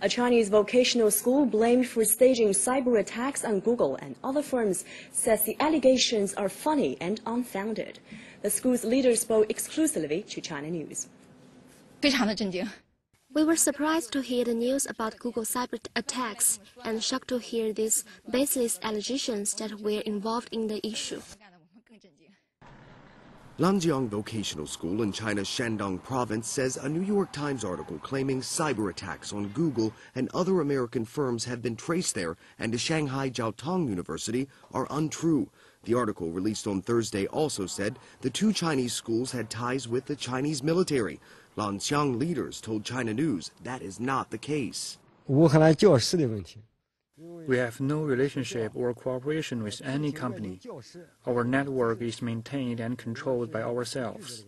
A Chinese vocational school blamed for staging cyber attacks on Google and other firms says the allegations are funny and unfounded. The school's leader spoke exclusively to China News. We were surprised to hear the news about Google cyber attacks and shocked to hear these baseless allegations that were involved in the issue. Lanxiang Vocational School in China's Shandong province says a New York Times article claiming cyber attacks on Google and other American firms have been traced there and to Shanghai Jiao Tong University are untrue. The article released on Thursday also said the two Chinese schools had ties with the Chinese military. Lanxiang leaders told China News that is not the case. We have no relationship or cooperation with any company. Our network is maintained and controlled by ourselves.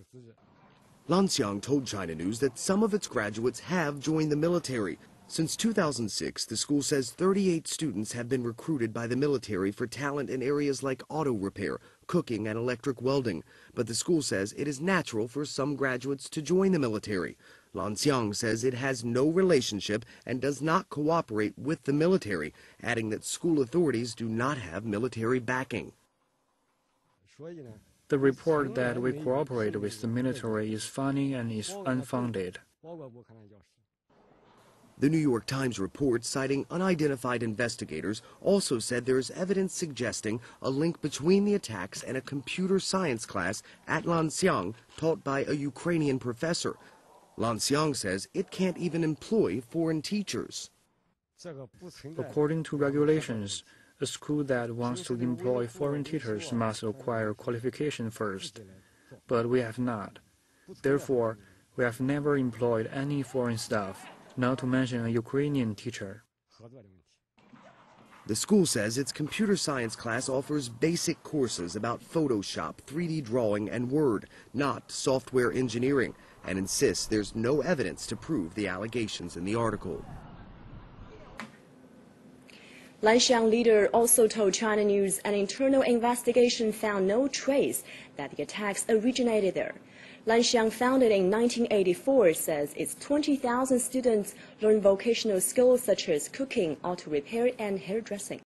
Lanxiang told China News that some of its graduates have joined the military. Since 2006, the school says 38 students have been recruited by the military for talent in areas like auto repair, cooking, and electric welding. But the school says it is natural for some graduates to join the military. Lanxiang says it has no relationship and does not cooperate with the military, adding that school authorities do not have military backing. The report that we cooperate with the military is funny and is unfounded. The New York Times report citing unidentified investigators also said there is evidence suggesting a link between the attacks and a computer science class at Lanxiang taught by a Ukrainian professor. Lanxiang says it can't even employ foreign teachers. According to regulations, a school that wants to employ foreign teachers must acquire qualification first, but we have not. Therefore, we have never employed any foreign staff, not to mention a Ukrainian teacher. The school says its computer science class offers basic courses about Photoshop, 3D drawing, and Word, not software engineering, and insists there's no evidence to prove the allegations in the article. Lanxiang leader also told China News an internal investigation found no trace that the attacks originated there. Lanxiang, founded in 1984, says its 20,000 students learn vocational skills such as cooking, auto repair, and hairdressing.